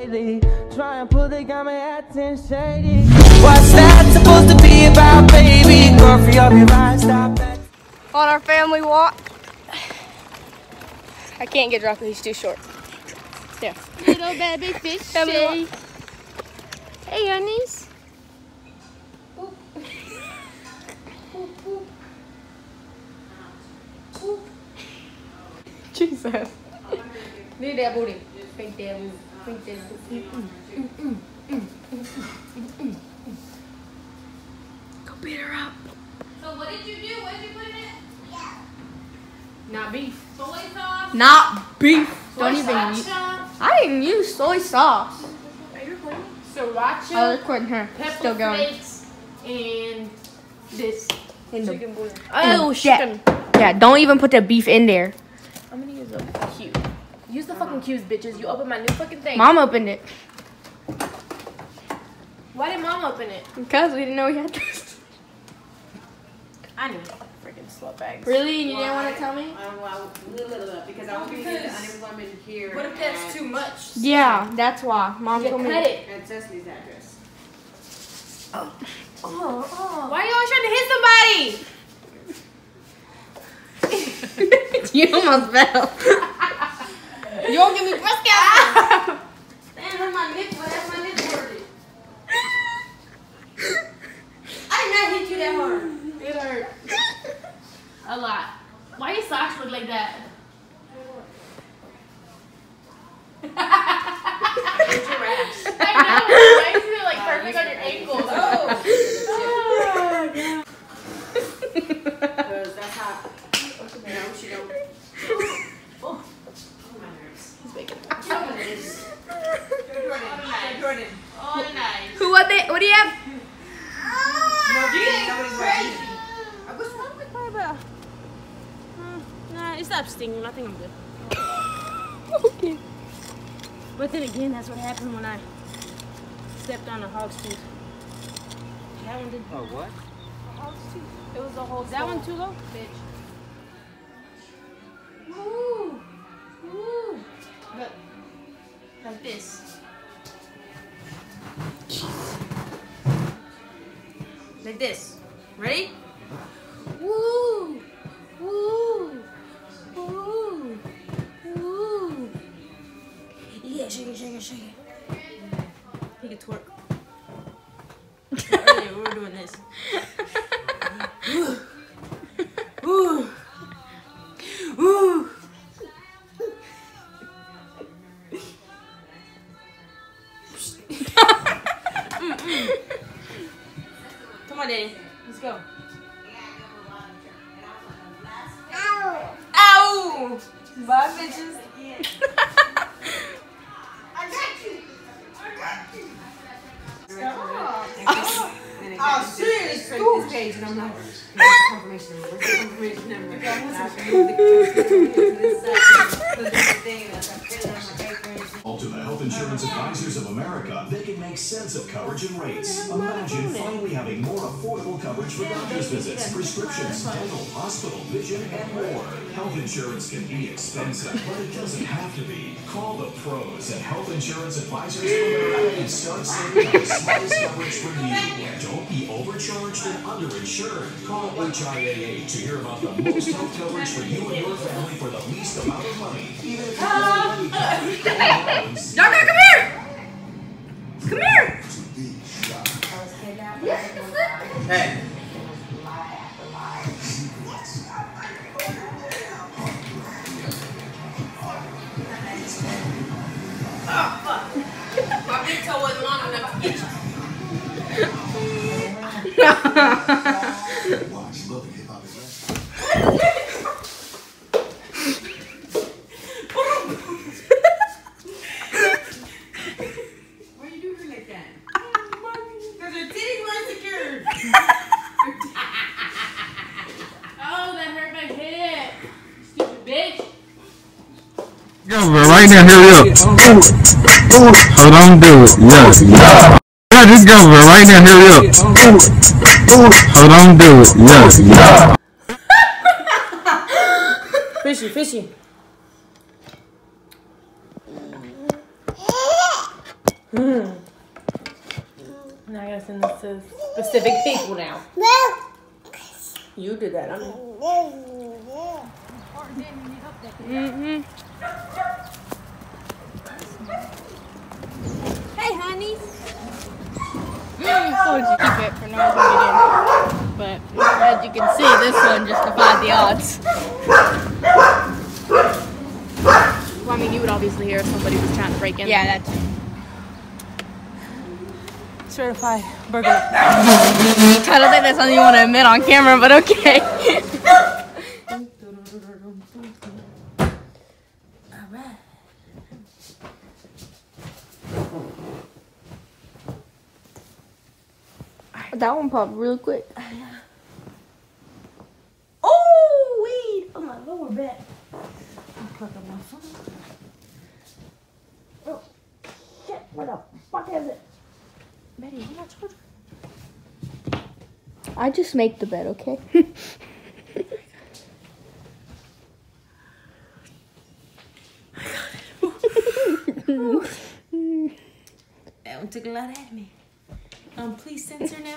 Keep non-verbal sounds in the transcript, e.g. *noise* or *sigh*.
Try and pull the got me acting shady. What's that supposed to be about, baby? Girl, free up your eyes, stop that. on our family walk. I can't get Rocco, he's too short. Yeah. Little baby fish. *laughs* Family walk. Hey, honeys. Jesus. Need that booty. Think that booty. Think that. Go beat her up. So what did you do? What did you put in it? Not beef. Soy sauce. Not beef. Don't even use. I didn't use soy sauce. Sriracha. I was quitting her. pepper Still going. and this. In the- Chicken. Oh, shit. Yeah, don't even put the beef in there. I'm gonna use a cube. Use the fucking cubes, bitches. You opened my new fucking thing. Mom opened it. Why did mom open it? Because we didn't know we had this. I knew. Freaking slut bags. Really? You didn't want to tell me? Um, well, little, little, because I won't be the unemployment here. What if that's too much? Yeah, that's why. Mom You told me. cut it. At Cesaly's address. Oh, oh. Why are you always trying to hit somebody? *laughs* you almost fell. *laughs* Give me breast cancer. Damn, hurt my nipple. That's my nipple hurted. I did not hit you that hard. It hurt. A lot. Why your socks look like that? Get your ass. I know. Why is it like perfect on your ankles? Because that's how, you know, she don't. Oh, my nerves. Some of this. Jordan, Jordan. Oh, nice. Who what they? What do you have? Nobody's watching. What's wrong with my bra? Nah, it stopped stinging. I think I'm good. *coughs* okay. But then again, that's what happened when I stepped on a hog's tooth. That one did. Oh, what? A hog's tooth. It was a whole. That one too low, bitch. Woo, woo. Look, like this. Like this. Ready? Woo, woo, He can twerk. Earlier, we were doing this. Ooh. Ooh. Come on, Daddy. Let's go. Ow! Ow! Bye, bitches. Oh, serious? This page, and I'm like, where's the confirmation number? Where's the? And I have to move the confirmation to *laughs* Insurance Advisors of America, they can make sense of coverage and rates. Imagine finally having more affordable coverage for doctor's visits, prescriptions, dental, hospital, vision, and more. Health insurance can be expensive, but it doesn't have to be. Call the pros at Health Insurance Advisors of America and start saving on the smartest coverage for you. Don't be overcharged and underinsured. Call HIAA to hear about the most health coverage for you and your family for the least amount of money. Even if you already have it. Come here. Hey. *laughs* My big toe wasn't long enough to get you. Why you doing her like that? Because her titties weren't secured. Oh, that hurt my head. Stupid bitch. Governor, right now, hurry up. Hold on, do it. Yes. Yeah, yeah. Yeah, this governor, right now, hurry up. Hold on, do it. Yeah, yeah. Fishy, fishy. Now I gotta send this to specific people now. You did that. I'm Mm-hmm. Hey, honey. I told you to keep it for no reason. But as you can see, this one justified the odds. Well, I mean, you would obviously hear if somebody was trying to break in. Yeah, that's. certified burglar. I don't think that's something you want to admit on camera, but okay. *laughs* That one popped real quick. *sighs* Oh, weed on my lower back. I'm my phone. Oh, shit. Where the fuck is it? Betty, wood? I just make the bed, okay? *laughs* *laughs* That one took a lot out of me. Um, please censor now.